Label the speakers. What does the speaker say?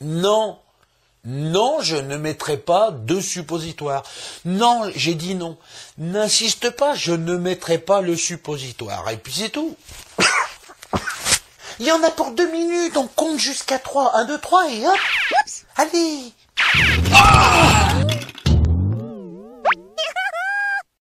Speaker 1: Non. Non, je ne mettrai pas de suppositoire. Non, j'ai dit non. N'insiste pas, je ne mettrai pas le suppositoire. Et puis c'est tout. Il y en a pour deux minutes, on compte jusqu'à trois. Un, deux, trois et hop Allez ah